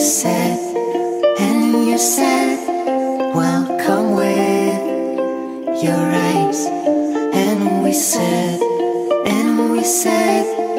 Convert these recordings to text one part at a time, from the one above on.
said, and you said, Welcome with your eyes. And we said, and we said,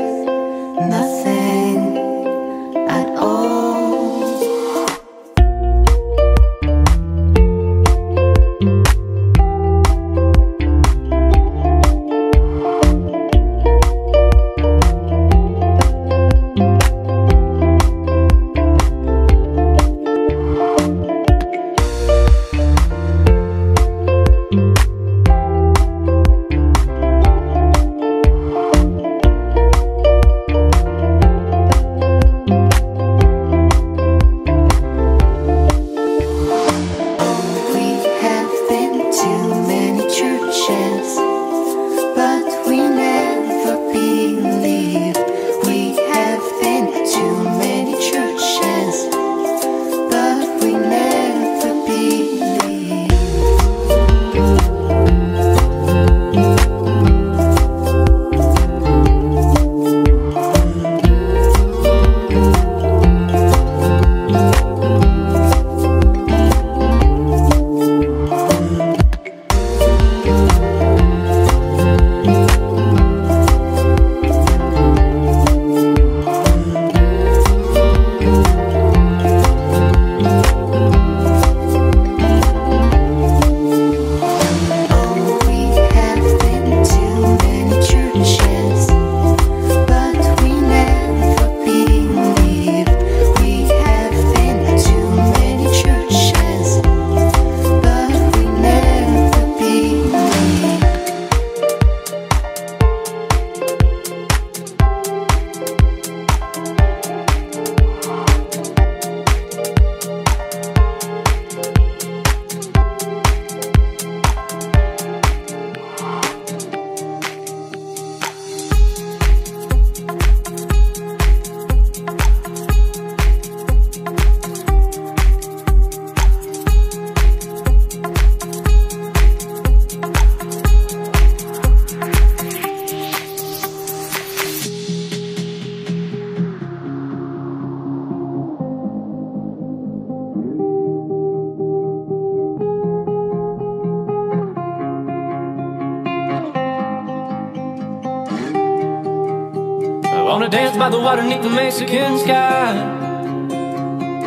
water beneath the Mexican sky.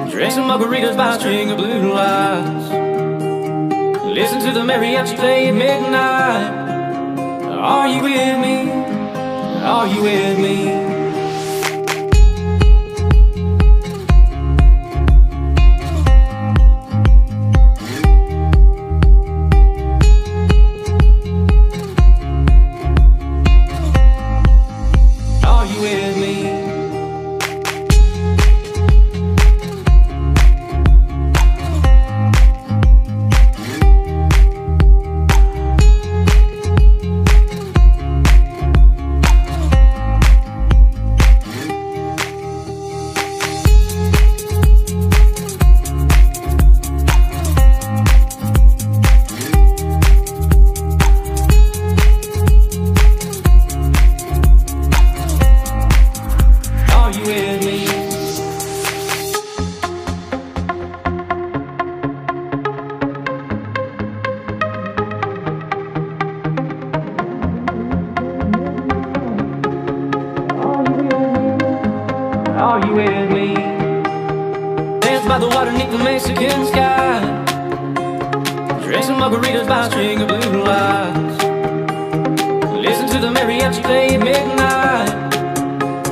Drink some margaritas by a string of blue lights. Listen to the mariachi play at midnight. Are you with me? Are you with me? are you with me? Dance by the water neath the Mexican sky Drink some margaritas by a string of blue lights Listen to the mariachi play at midnight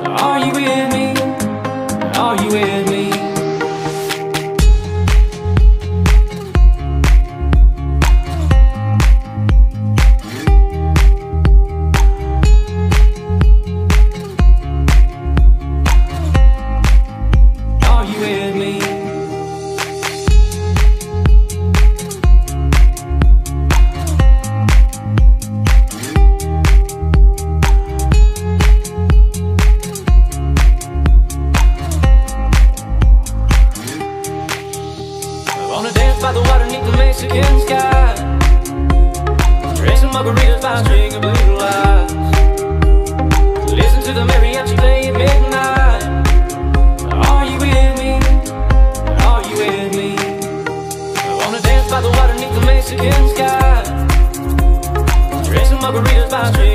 Are you with me? by the water neath the Mexican sky drinking margaritas by a string of blue lights Listen to the mariachi play at midnight Are you with me? Are you with me? I wanna dance by the water neath the Mexican sky drinking margaritas by a string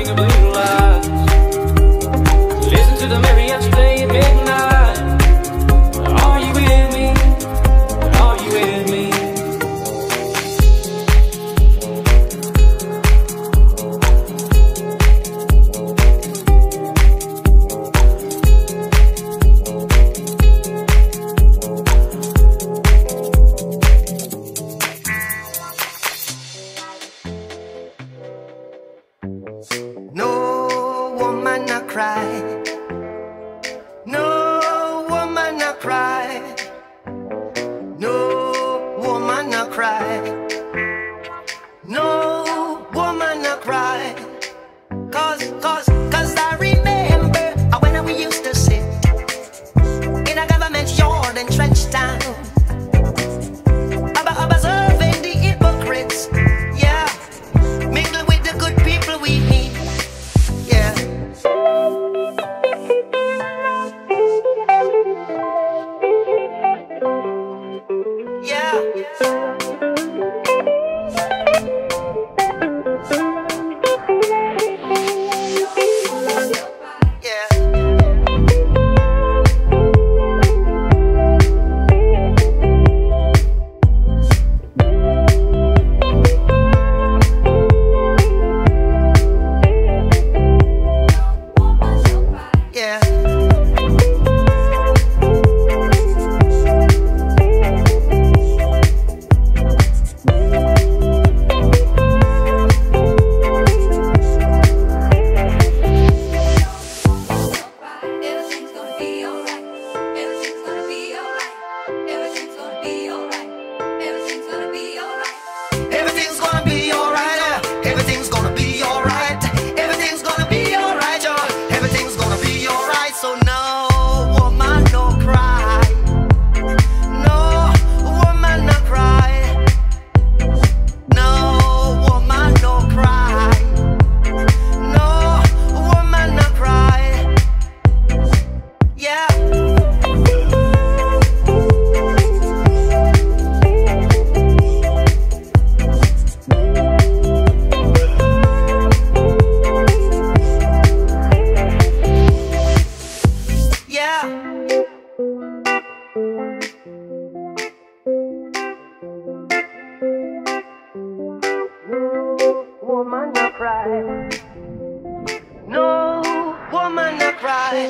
Good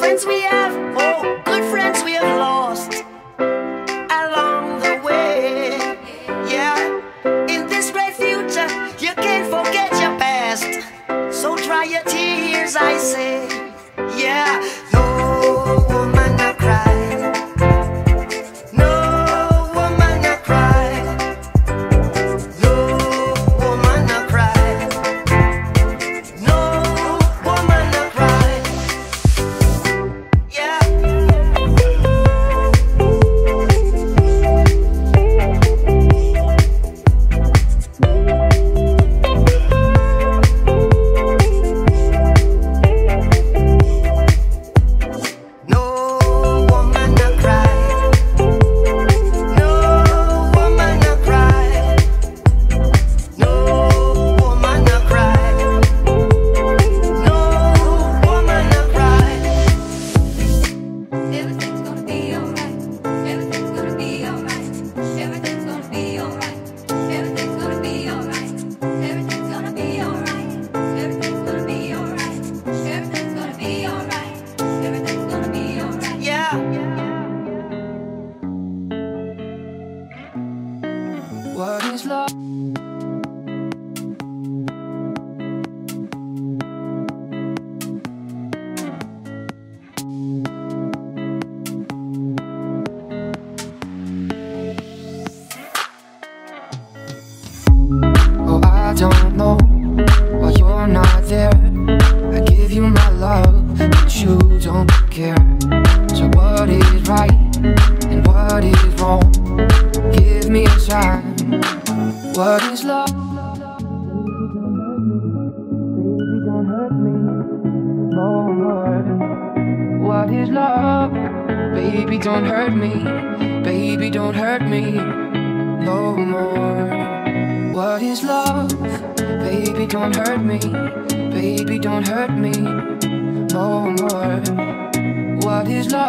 friends we have, oh, good friends we have lost.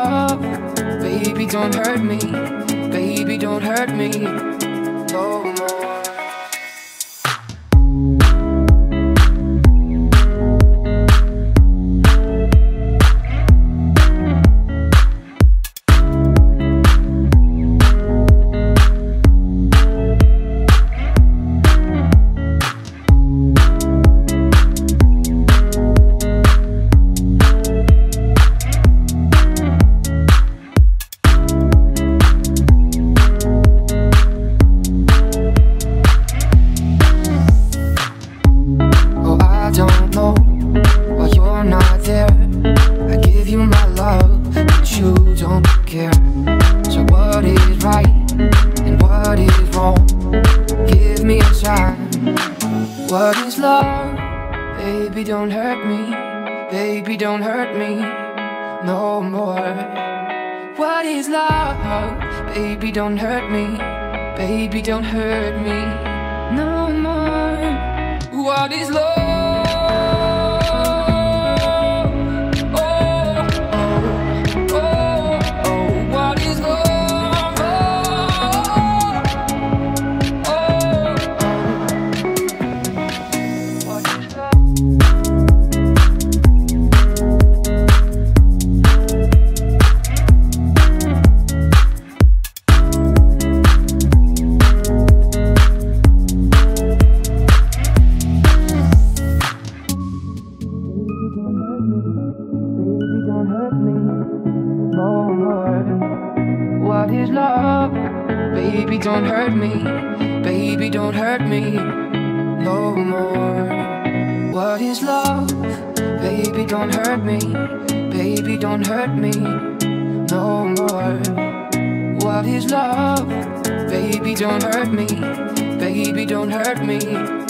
Love? Baby, don't hurt me. Baby, don't hurt me no more. Me a sign. What is love? Baby, don't hurt me. Baby, don't hurt me no more. What is love? Baby, don't hurt me. Baby, don't hurt me no more. What is love? Hurt me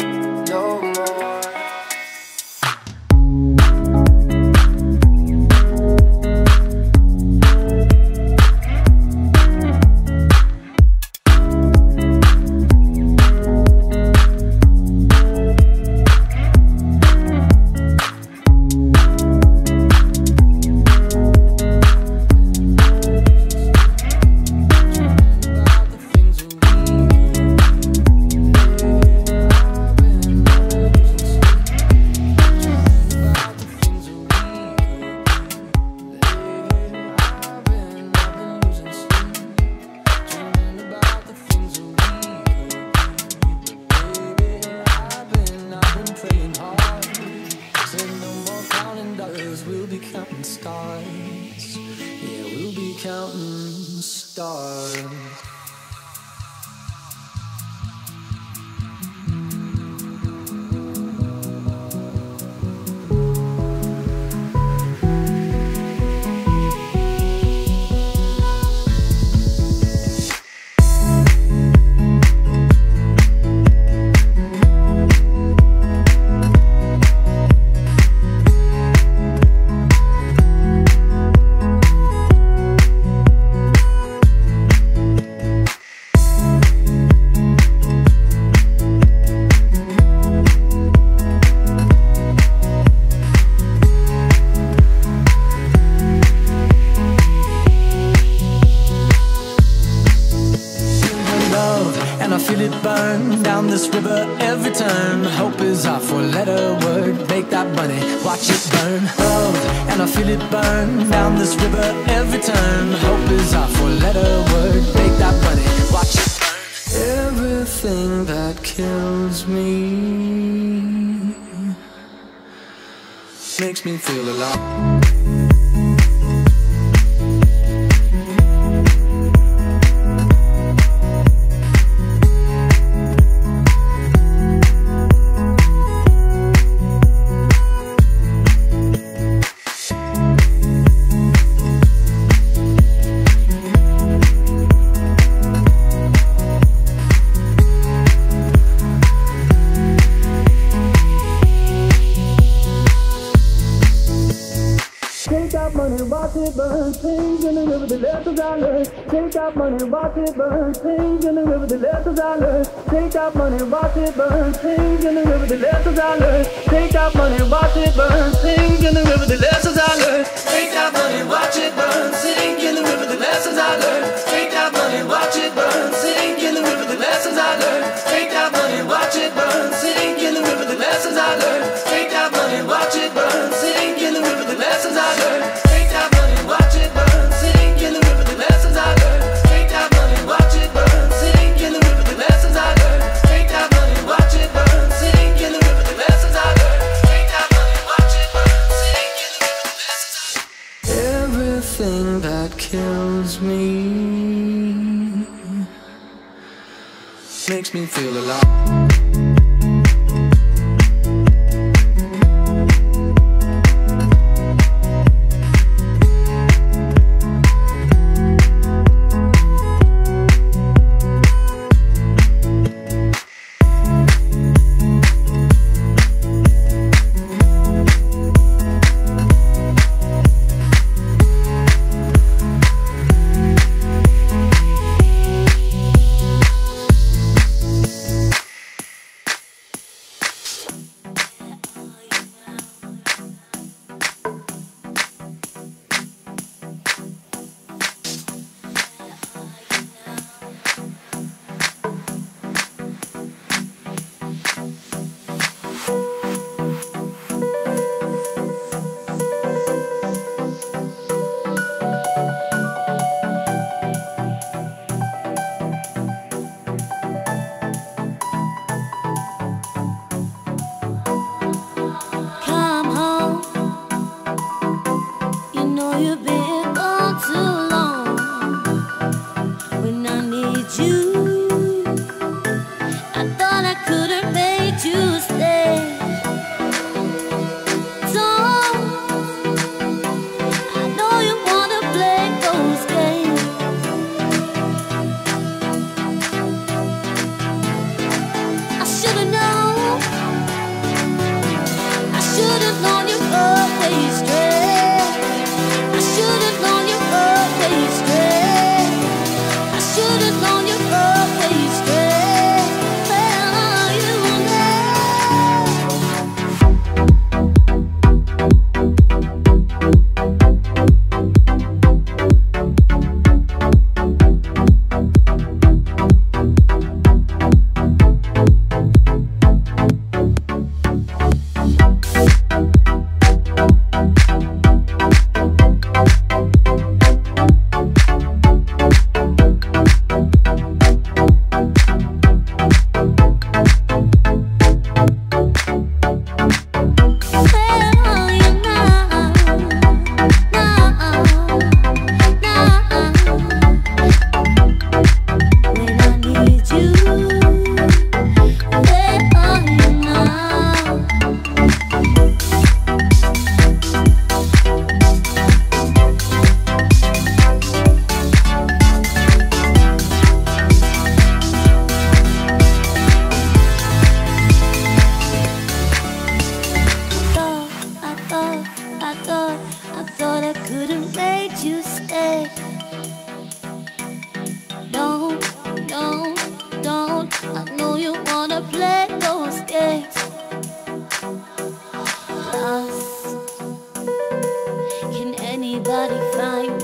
Love and I feel it burn down this river every turn. Hope is our four-letter word. Make that money, watch it burn. Everything that kills me makes me feel alive. Watch it burn. Things in the river, the lessons I learned. Take out money, watch it burn. Things in the river, the lessons I learned. Take out money, watch it burn. Things in the river, the lessons I learned. Take out money, watch it burn. Things in the river, the lessons I learned. Take out money, watch it burn. Sink in the river, the lessons I learned. Take out money, watch it burn. Sink in the river, the lessons I learned. Take out money, watch it burn. Sink in the river, the lessons I learned. Makes me feel alive. Lost. Can anybody find?